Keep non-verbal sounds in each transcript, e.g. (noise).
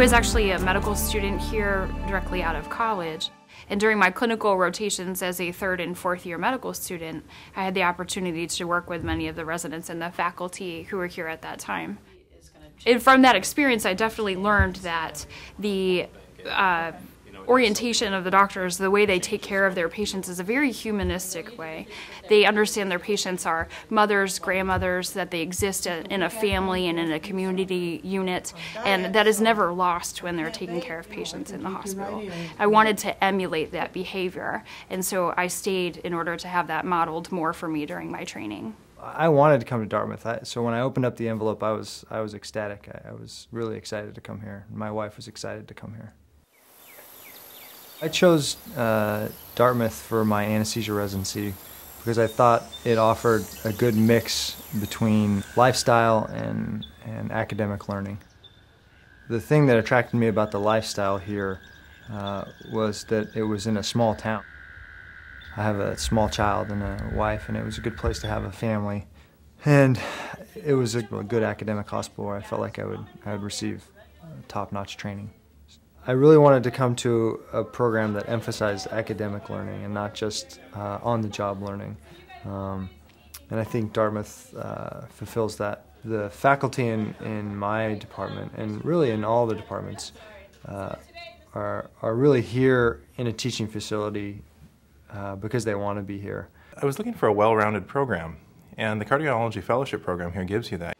Was actually a medical student here directly out of college. And during my clinical rotations as a third and fourth year medical student, I had the opportunity to work with many of the residents and the faculty who were here at that time. And from that experience, I definitely learned that the uh, orientation of the doctors, the way they take care of their patients, is a very humanistic way. They understand their patients are mothers, grandmothers, that they exist in a family and in a community unit, and that is never lost when they're taking care of patients in the hospital. I wanted to emulate that behavior, and so I stayed in order to have that modeled more for me during my training. I wanted to come to Dartmouth, I, so when I opened up the envelope, I was I was ecstatic. I, I was really excited to come here. My wife was excited to come here. I chose uh, Dartmouth for my anesthesia residency because I thought it offered a good mix between lifestyle and, and academic learning. The thing that attracted me about the lifestyle here uh, was that it was in a small town. I have a small child and a wife, and it was a good place to have a family. And it was a, good academic hospital where I felt like I would, I would receive top-notch training. I really wanted to come to a program that emphasized academic learning and not just uh, on-the-job learning. Um, and I think Dartmouth uh, fulfills that. The faculty in, in my department, and really in all the departments, uh, are, are really here in a teaching facility uh, because they want to be here. I was looking for a well-rounded program, and the Cardiology Fellowship Program here gives you that.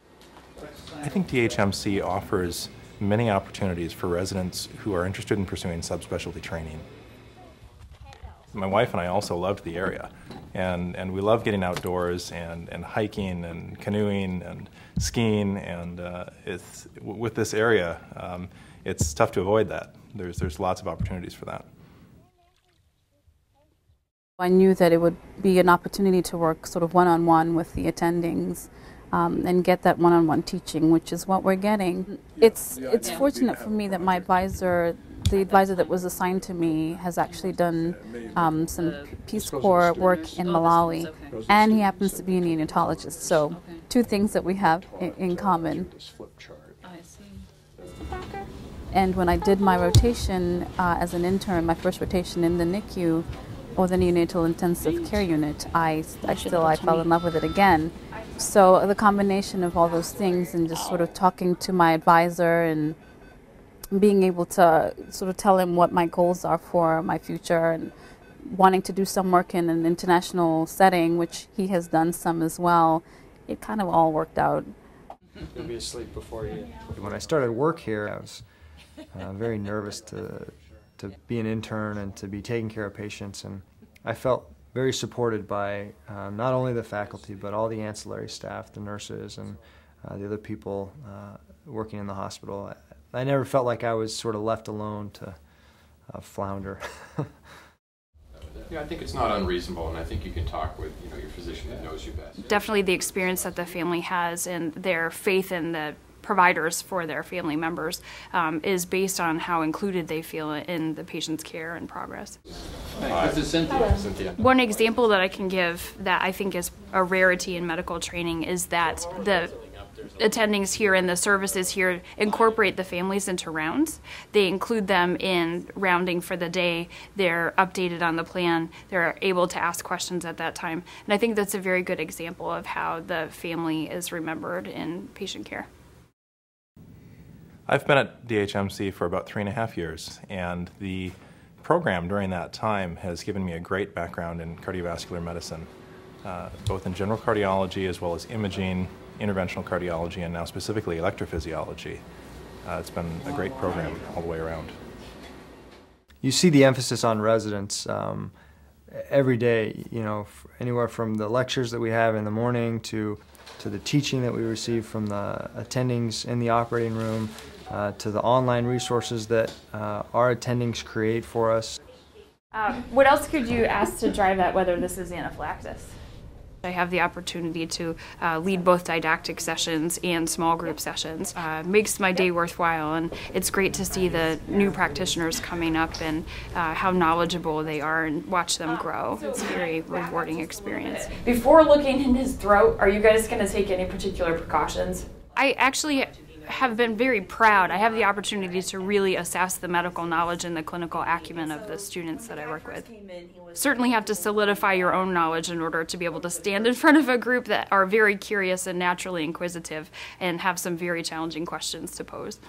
I think DHMC offers many opportunities for residents who are interested in pursuing subspecialty training. My wife and I also loved the area, and, and we love getting outdoors and, and hiking and canoeing and skiing, and uh, it's, with this area, um, it's tough to avoid that. There's, there's lots of opportunities for that. I knew that it would be an opportunity to work sort of one-on-one -on -one with the attendings um, and get that one-on-one teaching, which is what we're getting. It's it's fortunate for me that my advisor, the advisor that was assigned to me, has actually done um, some Peace Corps work in Malawi, and he happens to be a neonatologist. So two things that we have in, in common. And when I did my rotation uh, as an intern, my first rotation in the NICU or the neonatal intensive care unit, I, I still I fell in love with it again. So the combination of all those things and just sort of talking to my advisor and being able to sort of tell him what my goals are for my future and wanting to do some work in an international setting, which he has done some as well, it kind of all worked out. You'll be asleep before you. When I started work here, I was uh, very nervous to to be an intern and to be taking care of patients, and I felt very supported by uh, not only the faculty but all the ancillary staff, the nurses, and uh, the other people uh, working in the hospital. I, I, never felt like I was sort of left alone to uh, flounder. (laughs) Yeah, I think it's not unreasonable, and I think you can talk with you know your physician that knows you best. Definitely, the experience that the family has and their faith in the providers for their family members um, is based on how included they feel in the patient's care and progress. this is Cynthia. Cynthia. One example that I can give that I think is a rarity in medical training is that the attendings here and the services here incorporate the families into rounds. They include them in rounding for the day. They're updated on the plan. They're able to ask questions at that time. And I think that's a very good example of how the family is remembered in patient care. I've been at DHMC for about three and a half years, and the program during that time has given me a great background in cardiovascular medicine, uh, both in general cardiology as well as imaging, interventional cardiology, and now specifically electrophysiology. Uh, it's been a great program all the way around. You see the emphasis on residents um, every day, you know, anywhere from the lectures that we have in the morning to to the teaching that we receive from the attendings in the operating room uh, to the online resources that uh, our attendings create for us. Um, what else could you ask to drive at whether this is anaphylaxis? I have the opportunity to uh, lead both didactic sessions and small group sessions. Uh, makes my day worthwhile, and it's great to see the new practitioners coming up and uh, how knowledgeable they are and watch them grow. It's a very rewarding experience. Before looking in his throat, are you guys going to take any particular precautions? I actually have been very proud. I have the opportunity to really assess the medical knowledge and the clinical acumen of the students that I work with. Certainly have to solidify your own knowledge in order to be able to stand in front of a group that are very curious and naturally inquisitive and have some very challenging questions to pose.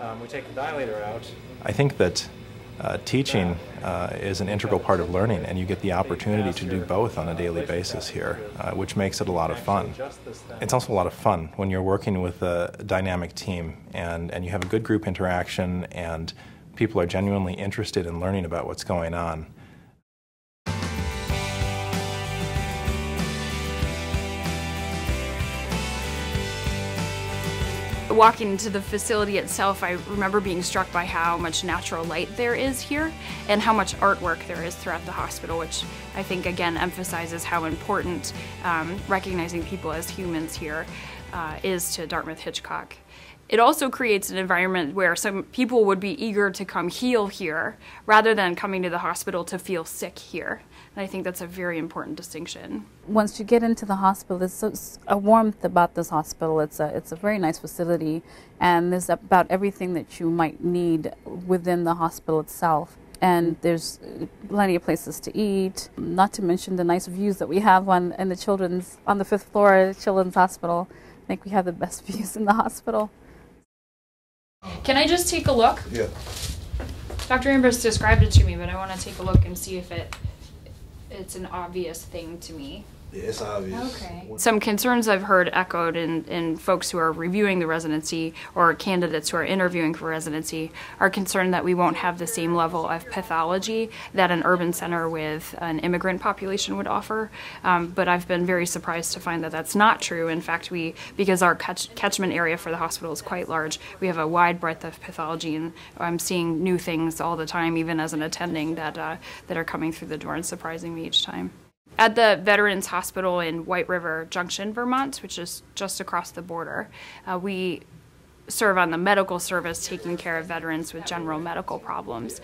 Um, we take the dilator out. I think that uh, teaching uh, is an integral part of learning, and you get the opportunity to do both on a daily basis here, uh, which makes it a lot of fun. It's also a lot of fun when you're working with a dynamic team and, and you have a good group interaction and people are genuinely interested in learning about what's going on. Walking into the facility itself, I remember being struck by how much natural light there is here and how much artwork there is throughout the hospital, which I think again emphasizes how important um, recognizing people as humans here uh, is to Dartmouth Hitchcock. It also creates an environment where some people would be eager to come heal here rather than coming to the hospital to feel sick here. And I think that's a very important distinction. Once you get into the hospital, there's a warmth about this hospital. It's a, it's a very nice facility, and there's about everything that you might need within the hospital itself. And there's uh, plenty of places to eat, not to mention the nice views that we have on in the children's on the fifth floor children's hospital. I think we have the best (laughs) views in the hospital. Can I just take a look? Yeah. Dr. Ambrose described it to me, but I want to take a look and see if it it's an obvious thing to me. It's obvious. Okay. Some concerns I've heard echoed in, in folks who are reviewing the residency or candidates who are interviewing for residency are concerned that we won't have the same level of pathology that an urban center with an immigrant population would offer. Um, but I've been very surprised to find that that's not true. In fact, we because our catch, catchment area for the hospital is quite large, we have a wide breadth of pathology, and I'm seeing new things all the time, even as an attending, that uh, that are coming through the door and surprising me each time at the Veterans Hospital in White River Junction, Vermont, which is just across the border. Uh, we serve on the medical service taking care of veterans with general medical problems.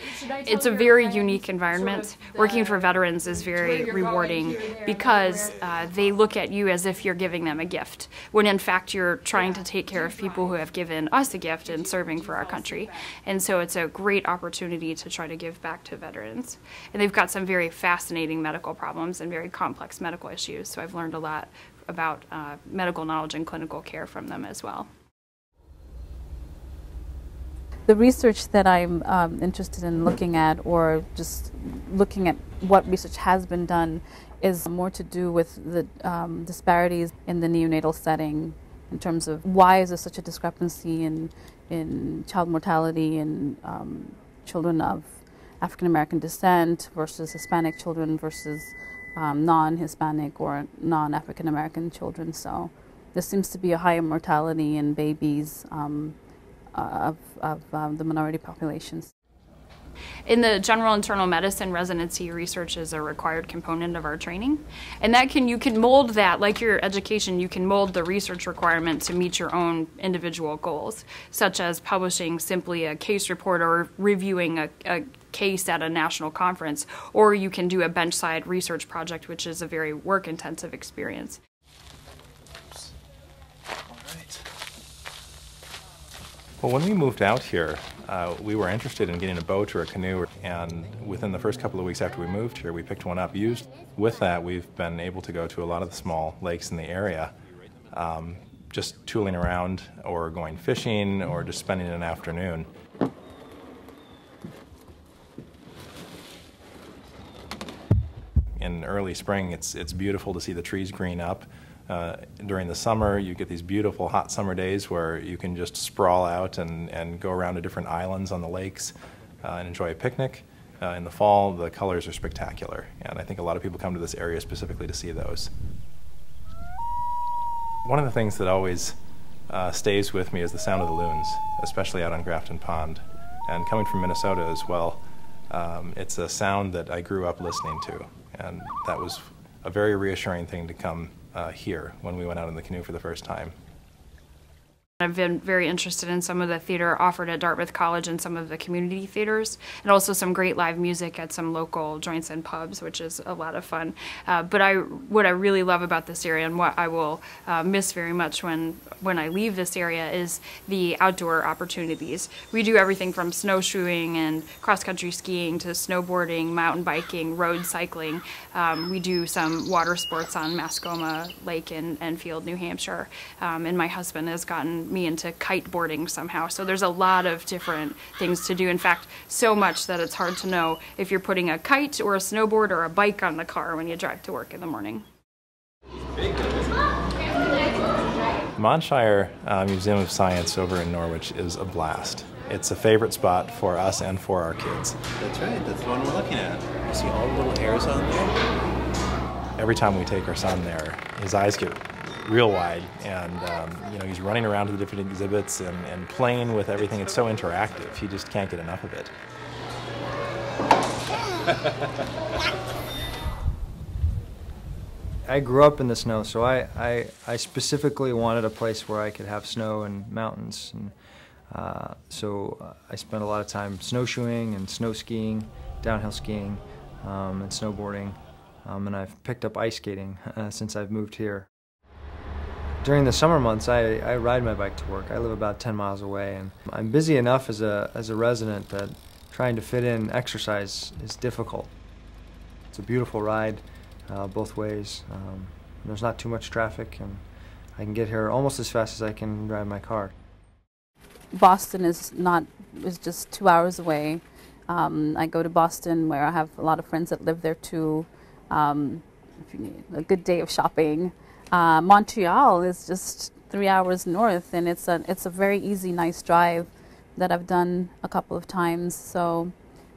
It's a very unique environment. Working for veterans is very rewarding because uh, they look at you as if you're giving them a gift, when in fact you're trying to take care of people who have given us a gift in serving for our country. And so it's a great opportunity to try to give back to veterans. And they've got some very fascinating medical problems and very complex medical issues, so I've learned a lot about uh, medical knowledge and clinical care from them as well. The research that I'm um, interested in looking at, or just looking at what research has been done, is more to do with the um, disparities in the neonatal setting in terms of why is there such a discrepancy in, in child mortality in um, children of African American descent versus Hispanic children versus um, non Hispanic or non African American children. So there seems to be a higher mortality in babies um, of, of um, the minority populations. In the general internal medicine residency, research is a required component of our training. And that can you can mold that, like your education, you can mold the research requirement to meet your own individual goals, such as publishing simply a case report or reviewing a, a case at a national conference, or you can do a benchside research project, which is a very work intensive experience. Well, when we moved out here, uh, we were interested in getting a boat or a canoe, and within the first couple of weeks after we moved here, we picked one up. Used with that, we've been able to go to a lot of the small lakes in the area, um, just tooling around or going fishing or just spending an afternoon. In early spring, it's it's beautiful to see the trees green up. Uh, during the summer, you get these beautiful hot summer days where you can just sprawl out and, and go around to different islands on the lakes uh, and enjoy a picnic. Uh, in the fall, the colors are spectacular, and I think a lot of people come to this area specifically to see those. One of the things that always uh, stays with me is the sound of the loons, especially out on Grafton Pond. And coming from Minnesota as well, um, it's a sound that I grew up listening to, and that was a very reassuring thing to come uh, here when we went out in the canoe for the first time. I've been very interested in some of the theater offered at Dartmouth College and some of the community theaters, and also some great live music at some local joints and pubs, which is a lot of fun. Uh, but I, what I really love about this area and what I will uh, miss very much when when I leave this area is the outdoor opportunities. We do everything from snowshoeing and cross country skiing to snowboarding, mountain biking, road cycling. Um, we do some water sports on Mascoma Lake in Enfield, New Hampshire, um, and my husband has gotten me into kiteboarding somehow. So there's a lot of different things to do. In fact, so much that it's hard to know if you're putting a kite or a snowboard or a bike on the car when you drive to work in the morning. The Montshire uh, Museum of Science over in Norwich is a blast. It's a favorite spot for us and for our kids. That's right, that's the one we're looking at. You see all the little hairs on there? Every time we take our son there, his eyes get real wide, and um, you know he's running around to the different exhibits and, and playing with everything. It's so interactive. He just can't get enough of it. (laughs) I grew up in the snow, so I, I, I specifically wanted a place where I could have snow and mountains. And uh, so uh, I spent a lot of time snowshoeing and snow skiing, downhill skiing, um, and snowboarding. Um, and I've picked up ice skating uh, (laughs) since I've moved here. During the summer months, I, I ride my bike to work. I live about 10 miles away, and I'm busy enough as a, as a resident that trying to fit in exercise is difficult. It's a beautiful ride uh, both ways. Um, there's not too much traffic, and I can get here almost as fast as I can drive my car. Boston is not is just two hours away. Um, I go to Boston where I have a lot of friends that live there too. Um, a good day of shopping. Uh, Montreal is just three hours north, and it's a it's a very easy, nice drive that I've done a couple of times. So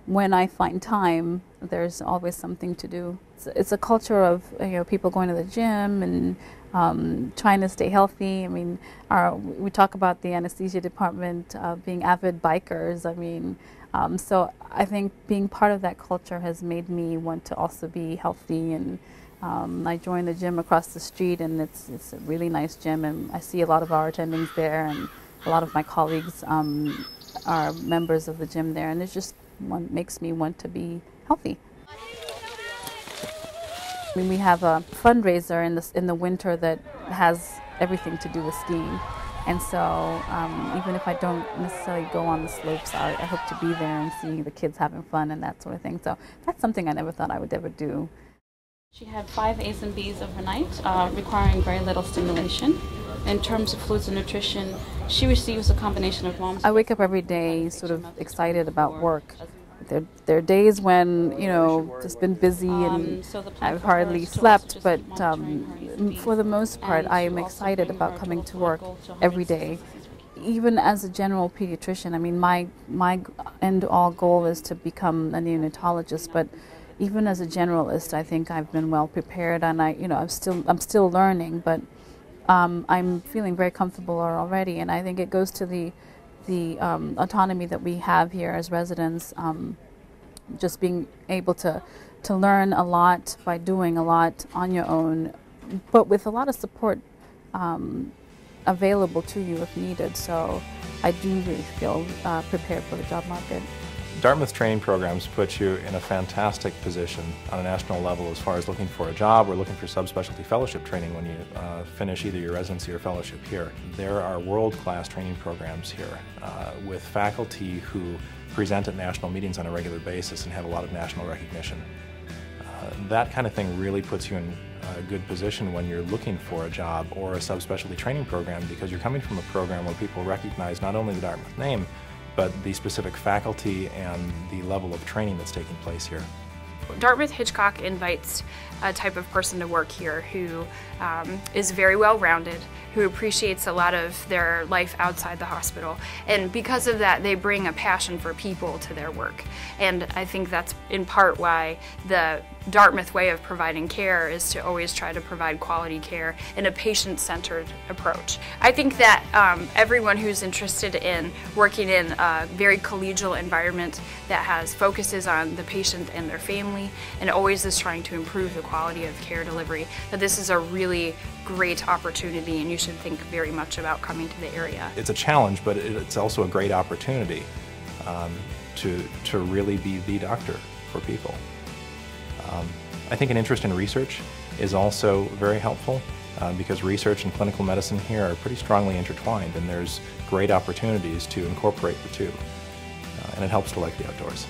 when I find time, there's always something to do. It's, it's a culture of you know people going to the gym and um, trying to stay healthy. I mean, our, we talk about the anesthesia department uh, being avid bikers. I mean, um, so I think being part of that culture has made me want to also be healthy and um, I joined the gym across the street, and it's it's a really nice gym, and I see a lot of our attendings there, and a lot of my colleagues um, are members of the gym there, and it just one, makes me want to be healthy. I mean, we have a fundraiser in the in the winter that has everything to do with skiing, and so um, even if I don't necessarily go on the slopes, I, I hope to be there and seeing the kids having fun and that sort of thing. So that's something I never thought I would ever do. She had five A's and B's overnight, uh, requiring very little stimulation. In terms of fluids and nutrition, she receives a combination of mom's. I wake up every day sort of excited about work. There, there are days when, you know, it's been busy and I've hardly slept, but um, for the most part, I am excited about coming to work every day. Even as a general pediatrician, I mean, my, my end all goal is to become a neonatologist, but even as a generalist, I think I've been well prepared, and I, you know, I'm still I'm still learning, but um, I'm feeling very comfortable already, and I think it goes to the the um, autonomy that we have here as residents, um, just being able to to learn a lot by doing a lot on your own, but with a lot of support um, available to you if needed. So I do really feel uh, prepared for the job market. Dartmouth training programs put you in a fantastic position on a national level as far as looking for a job or looking for subspecialty fellowship training when you uh, finish either your residency or fellowship here. There are world-class training programs here uh, with faculty who present at national meetings on a regular basis and have a lot of national recognition. Uh, that kind of thing really puts you in a good position when you're looking for a job or a subspecialty training program because you're coming from a program where people recognize not only the Dartmouth name, but the specific faculty and the level of training that's taking place here. Dartmouth Hitchcock invites a type of person to work here who um, is very well rounded, who appreciates a lot of their life outside the hospital. And because of that, they bring a passion for people to their work. And I think that's in part why the Dartmouth way of providing care is to always try to provide quality care in a patient-centered approach. I think that um, everyone who's interested in working in a very collegial environment that has focuses on the patient and their family and always is trying to improve the quality of care delivery, that this is a really great opportunity and you should think very much about coming to the area. It's a challenge, but it's also a great opportunity um, to, to really be the doctor for people. Um, I think an interest in research is also very helpful uh, because research and clinical medicine here are pretty strongly intertwined and there's great opportunities to incorporate the two. Uh, and it helps to like the outdoors.